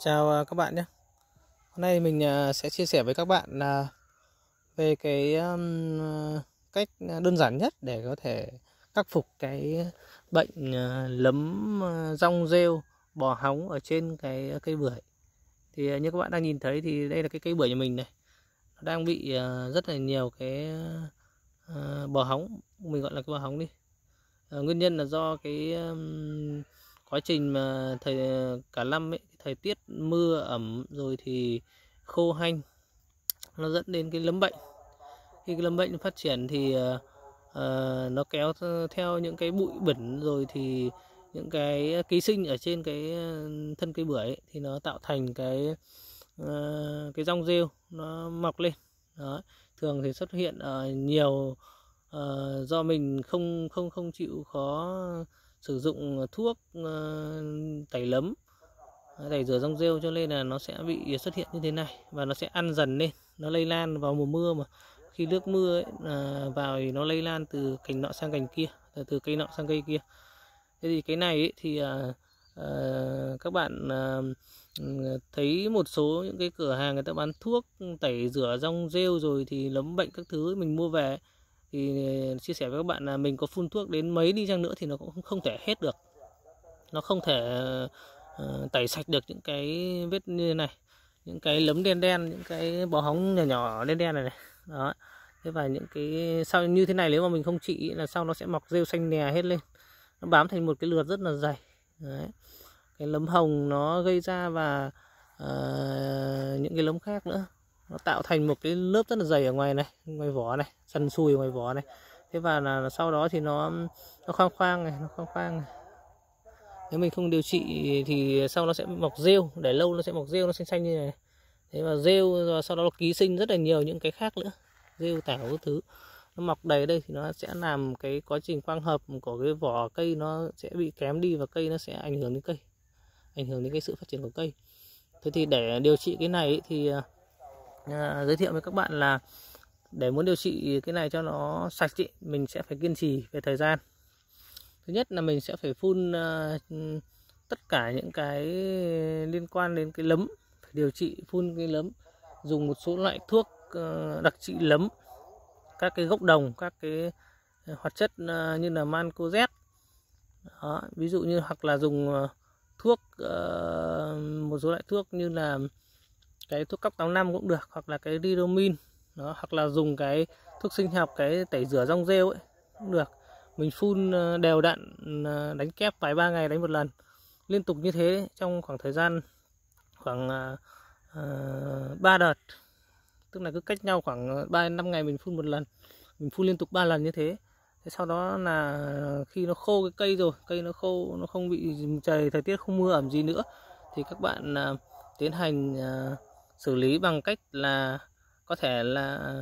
Chào à, các bạn nhé. Hôm nay mình à, sẽ chia sẻ với các bạn là về cái à, cách đơn giản nhất để có thể khắc phục cái bệnh lấm rong rêu bò hóng ở trên cái cây bưởi. Thì như các bạn đang nhìn thấy thì đây là cái cây bưởi nhà mình này. Nó đang bị rất là nhiều cái bò hóng, mình gọi là cái bò hóng đi. Nguyên nhân là do cái quá trình mà thời cả năm ấy thời tiết mưa ẩm rồi thì khô hanh nó dẫn đến cái lấm bệnh. Khi cái lấm bệnh phát triển thì uh, nó kéo theo những cái bụi bẩn rồi thì những cái ký sinh ở trên cái ờ, thân cây bưởi ấy, thì nó tạo thành cái uh, cái rong rêu nó mọc lên. Đó thường thì xuất hiện ở nhiều uh, do mình không không không chịu khó sử dụng thuốc uh, tẩy lấm tẩy rửa rong rêu cho nên là nó sẽ bị xuất hiện như thế này và nó sẽ ăn dần lên. Nó lây lan vào mùa mưa mà. Khi nước mưa ấy, à, vào thì nó lây lan từ cành nọ sang cành kia à, từ cây nọ sang cây kia. Thế thì cái này ấy, thì à, à, các bạn à, thấy một số những cái cửa hàng người ta bán thuốc tẩy rửa rong rêu rồi thì lấm bệnh các thứ mình mua về thì à, chia sẻ với các bạn là mình có phun thuốc đến mấy đi chăng nữa thì nó cũng không thể hết được. Nó không thể à, Ờ, tẩy sạch được những cái vết như thế này những cái lấm đen đen những cái bò hóng nhỏ nhỏ đen đen này này. Đó. Thế và những cái sau như thế này nếu mà mình không trị là sau nó sẽ mọc rêu xanh nè hết lên. Nó bám thành một cái lượt rất là dày. Đấy. cái lấm hồng nó gây ra và uh, những cái lấm khác nữa. Nó tạo thành một cái lớp rất là dày ở ngoài này ngoài vỏ này sần sùi ngoài vỏ này. Thế và là sau đó thì nó nó khoang khoang này nó khoang khoang này nếu mình không điều trị thì sau nó sẽ mọc rêu để lâu nó sẽ mọc rêu nó xanh xanh như này. Thế mà rêu và sau đó nó ký sinh rất là nhiều những cái khác nữa rêu tảo các thứ. Nó mọc đầy đây thì nó sẽ làm cái quá trình quang hợp của cái vỏ cây nó sẽ bị kém đi và cây nó sẽ ảnh hưởng đến cây ảnh hưởng đến cái sự phát triển của cây. Thế thì để điều trị cái này thì à, à, giới thiệu với các bạn là để muốn điều trị cái này cho nó sạch chị mình sẽ phải kiên trì về thời gian thứ nhất là mình sẽ phải phun uh, tất cả những cái liên quan đến cái lấm phải điều trị phun cái lấm dùng một số loại thuốc uh, đặc trị lấm các cái gốc đồng các cái hoạt chất uh, như là mancozet, đó, ví dụ như hoặc là dùng ờ, thuốc ờ, một số loại thuốc như là cái thuốc cóc 85 cũng được hoặc là cái ridomin đó hoặc là dùng cái thuốc sinh học cái tẩy rửa rong rêu ấy cũng được mình phun ờ, đều đặn ờ, đánh kép vài ba ngày đánh một lần. Liên tục như thế trong khoảng thời gian khoảng ờ, uh, 3 đợt. Tức là cứ cách nhau khoảng 3 năm ngày mình phun một lần. Mình phun liên tục 3 lần như thế. Thế sau đó là khi nó khô cái cây rồi cây nó khô nó không bị trời thời tiết không mưa ẩm gì nữa thì các bạn uh, tiến hành uh, xử lý bằng cách là có thể là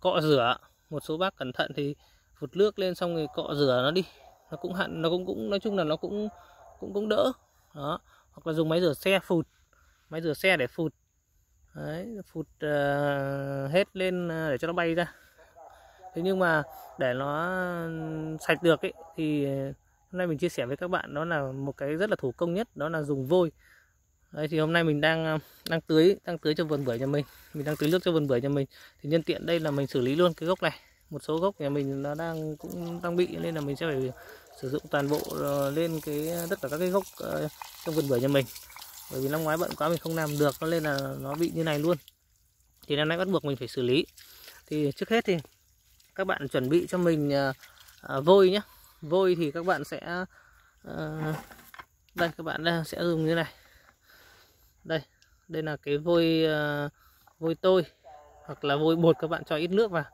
cọ rửa. Một số bác cẩn thận thì phụt nước lên xong rồi cọ rửa nó đi. Nó cũng hạn nó cũng cũng nói chung là nó cũng cũng cũng đỡ. Đó. Hoặc là dùng máy rửa xe phụt. Máy rửa xe để phụt. Đấy, phụt uh, hết lên ờ, để cho nó bay ra. Thế nhưng mà để nó sạch được ấy thì hôm nay mình chia sẻ với các bạn đó là một cái rất là thủ công nhất đó là dùng vôi. Đấy, thì hôm nay mình đang ờ, đang tưới đang tưới cho vườn bưởi nhà mình. Mình đang tưới nước cho vườn bưởi nhà mình. Thì nhân tiện đây là mình xử lý luôn cái gốc này một số gốc nhà mình nó đang cũng đang bị nên là mình sẽ phải sử dụng toàn bộ ờ, lên cái, tất cả các cái gốc ờ, trong vườn bưởi nhà mình. Bởi vì năm ngoái bận quá mình không làm được nên là nó bị như này luôn. Thì năm nay bắt buộc mình phải xử lý. Thì trước hết thì các bạn chuẩn bị cho mình ờ, vôi nhé vôi thì các bạn sẽ đây, các bạn sẽ dùng như này. Đây đây là cái vôi vôi tôi hoặc là vôi bột các bạn cho ít nước vào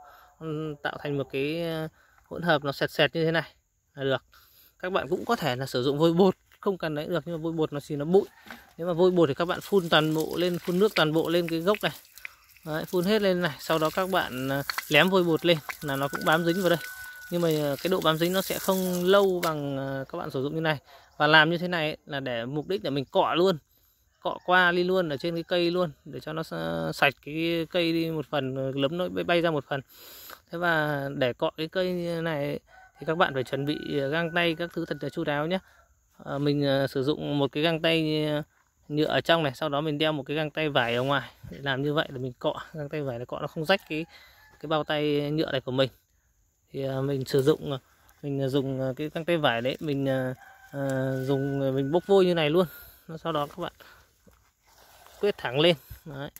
tạo thành một cái ờ, hỗn hợp nó sệt sệt như thế này là được. Các bạn cũng có thể là sử dụng vôi bột không cần đấy được nhưng mà vôi bột nó xì nó bụi. Nếu mà vôi bột thì các bạn phun toàn bộ lên phun nước toàn bộ lên cái gốc này. Đấy, phun hết lên này sau đó các bạn ờ, lém vôi bột lên là nó cũng bám dính vào đây. Nhưng mà ờ, cái độ bám dính nó sẽ không lâu bằng các bạn sử dụng như này. Và làm như thế này là để mục đích là mình cọ luôn. Cọ qua đi luôn ở trên cái cây luôn để cho nó sạch cái cây đi một phần lấm nó bay ra một phần thế và để cọ cái cây này thì các bạn phải chuẩn bị ờ, găng tay các thứ thật là chu đáo nhé à, ờ, mình ờ, sử dụng một cái găng tay nhựa ở trong này sau đó mình đeo một cái găng tay vải ở ngoài để làm như vậy để mình cọ. Găng tay vải để cọ nó không rách cái cái bao tay nhựa này của mình. Thì mình sử dụng mình dùng cái găng tay vải đấy mình dùng mình bốc vôi như này luôn. Sau đó các bạn quyết thẳng lên. Đấy.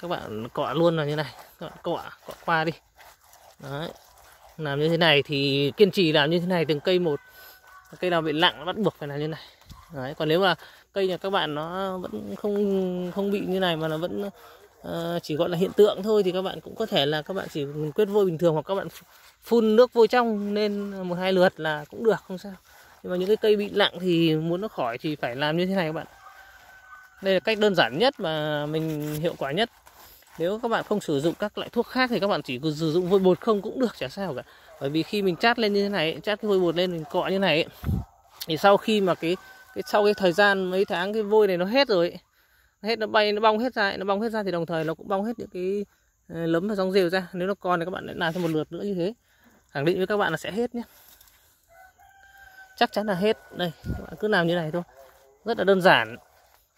Các bạn cọ luôn là như này. Các bạn cọ cọ qua đi đấy. Làm như thế này thì kiên trì làm như thế này từng cây một. Cây nào bị lặng nó bắt buộc phải làm như này. Đấy còn nếu mà cây nhà các bạn nó vẫn không không bị như này mà nó vẫn uh, chỉ gọi là hiện tượng thôi thì các bạn cũng có thể là các bạn chỉ quyết vôi bình thường hoặc các bạn phun nước vôi trong nên một hai lượt là cũng được không sao. Nhưng mà những cái cây bị lặng thì muốn nó khỏi thì phải làm như thế này các bạn. Đây là cách đơn giản nhất mà mình hiệu quả nhất nếu các bạn không sử dụng các loại thuốc khác thì các bạn chỉ sử dụng vôi bột không cũng được, chả sao cả. Bởi vì khi mình chát lên như thế này, chát cái vôi bột lên mình cọ như này thì sau khi mà cái cái, sau cái thời gian mấy tháng cái vôi này nó hết rồi hết, nó bay, nó bong hết ra nó bong hết ra thì đồng thời nó cũng bong hết những cái ờ, lấm và rong rêu ra. Nếu nó còn thì các bạn lại làm thêm một lượt nữa như thế. Khẳng định với các bạn là sẽ hết nhé. Chắc chắn là hết. Đây, các bạn cứ làm như này thôi. Rất là đơn giản,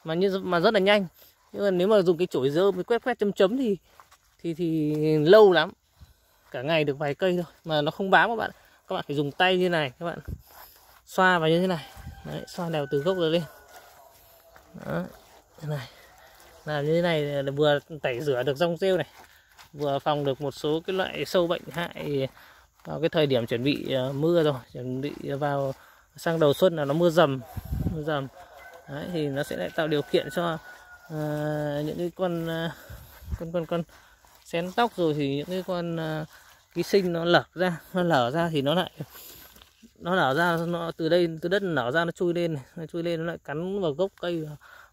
mà như, mà rất là nhanh nhưng mà nếu mà dùng cái chổi dơ với quét quét chấm chấm thì thì thì lâu lắm. Cả ngày được vài cây thôi mà nó không bám các bạn. Các bạn phải dùng tay như này các bạn xoa vào như thế này. Đấy, xoa đều từ gốc rồi lên. Đó, thế này. Làm như thế này là vừa tẩy rửa được rong rêu này vừa phòng được một số cái loại sâu bệnh hại vào cái thời điểm chuẩn bị ờ, mưa rồi chuẩn bị vào sang đầu xuân là nó mưa dầm mưa dầm. Đấy, thì nó sẽ lại tạo điều kiện cho à, những cái con ờ, con con con xén tóc rồi thì những cái con ờ, ký sinh nó lở ra nó lở ra thì nó lại nó nở ra nó từ đây từ đất nở ra nó chui lên nó chui lên nó lại cắn vào gốc cây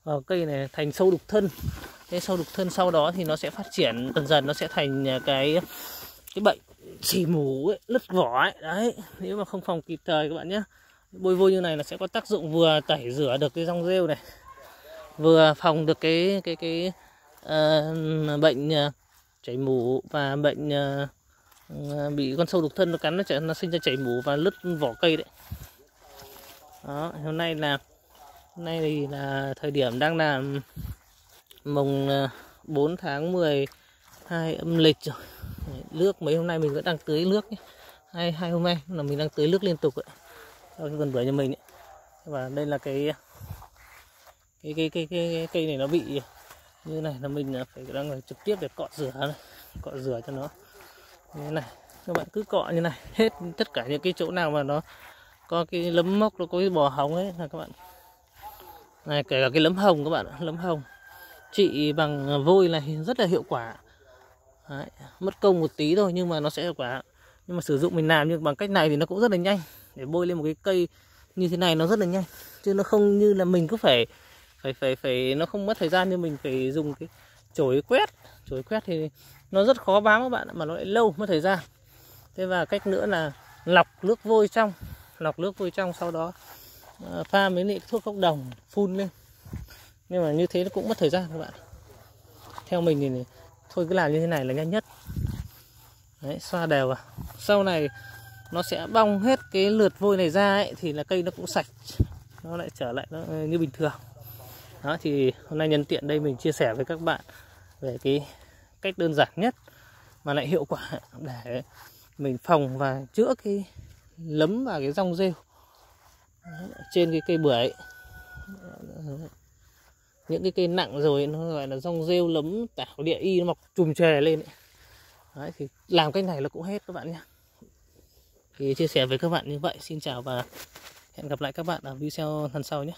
vào cây này thành sâu đục thân. Cái sâu đục thân sau đó thì nó sẽ phát triển dần dần nó sẽ thành cái cái bệnh xì mù ấy, lứt vỏ ấy. đấy nếu mà không phòng kịp thời các bạn nhé. Bôi vôi như này là sẽ có tác dụng vừa tẩy rửa được cái rong rêu này vừa phòng được cái cái cái uh, bệnh uh, chảy mủ và bệnh uh, bị con sâu đục thân nó cắn nó nó sinh ra chảy mủ và lứt vỏ cây đấy. Đó hôm nay là hôm nay thì là thời điểm đang là mùng 4 tháng 12 âm lịch rồi. Nước mấy hôm nay mình vẫn đang tưới nước nhé. Hai hai hôm nay là mình đang tưới nước liên tục ấy cho cái vườn bưởi nhà mình ấy. và đây là cái cái cái cái cái, cái cây này nó bị như này là mình phải đang trực tiếp để cọ rửa này cọ rửa cho nó như thế này. Các bạn cứ cọ như này hết tất cả những cái chỗ nào mà nó có cái lấm mốc nó có cái bò hóng ấy là các bạn. Này kể cả cái lấm hồng các bạn lấm hồng trị bằng vôi này rất là hiệu quả. Đấy, mất công một tí thôi nhưng mà nó sẽ hiệu quả. Nhưng mà sử dụng mình làm nhưng bằng cách này thì nó cũng rất là nhanh. Để bôi lên một cái cây như thế này nó rất là nhanh. Chứ nó không như là mình cứ phải phải phải phải nó không mất thời gian như mình phải dùng cái chổi quét. Chổi quét thì nó rất khó bám các bạn mà nó lại lâu mất thời gian. Thế và cách nữa là lọc nước vôi trong lọc nước vôi trong sau đó ờ, pha mấy lị thuốc cốc đồng phun lên. Nhưng mà như thế nó cũng mất thời gian các bạn theo mình thì thôi cứ làm như thế này là nhanh nhất. Đấy, xoa đều vào. Sau này nó sẽ bong hết cái lượt vôi này ra ấy, thì là cây nó cũng sạch. Nó lại trở lại nó ờ, như bình thường đó thì hôm nay nhân tiện đây mình chia sẻ với các bạn về cái cách đơn giản nhất mà lại hiệu quả để mình phòng và chữa cái lấm và cái rong rêu trên cái cây bưởi. Những cái cây nặng rồi nó gọi là rong rêu lấm tảo địa y nó mọc chùm chè lên ấy. Đấy, thì làm cách này là cũng hết các bạn nhé. Thì chia sẻ với các bạn như vậy. Xin chào và hẹn gặp lại các bạn ở video lần sau nhé.